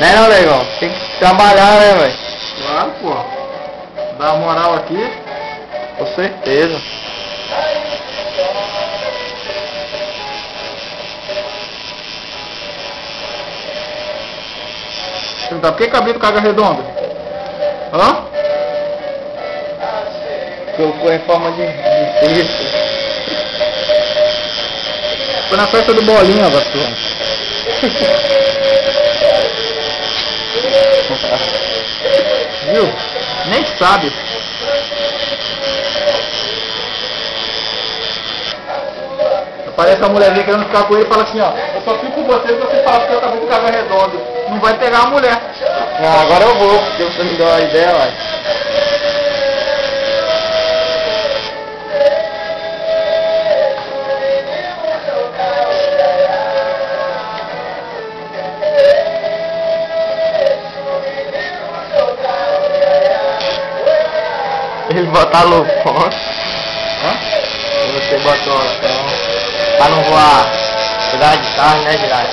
Né não, legal? Tem que trabalhar, né, velho? Claro, pô. Dá uma moral aqui. Com certeza. Perguntar, por que cabrito caga redonda? Hã? Colocou em forma de, de texto. Foi na festa do bolinha, Vasco. Viu? Nem sabe. Aparece a mulherzinha querendo ficar com ele e fala assim, ó, eu só fico com você se você falar que eu acabei de cagar redondo. Não vai pegar a mulher. Ah, agora eu vou, porque você me deu uma ideia, vai. Ele botar ponto. Hã? Você botou então. Pra não voar. Cuidar de carne, né, Girai?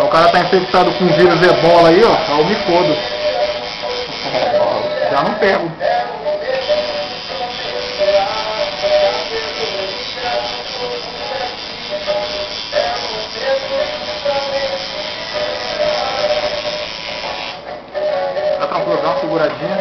O cara tá infectado com vírus ebola aí, ó. Eu me fodo. Já não pego. furadinha.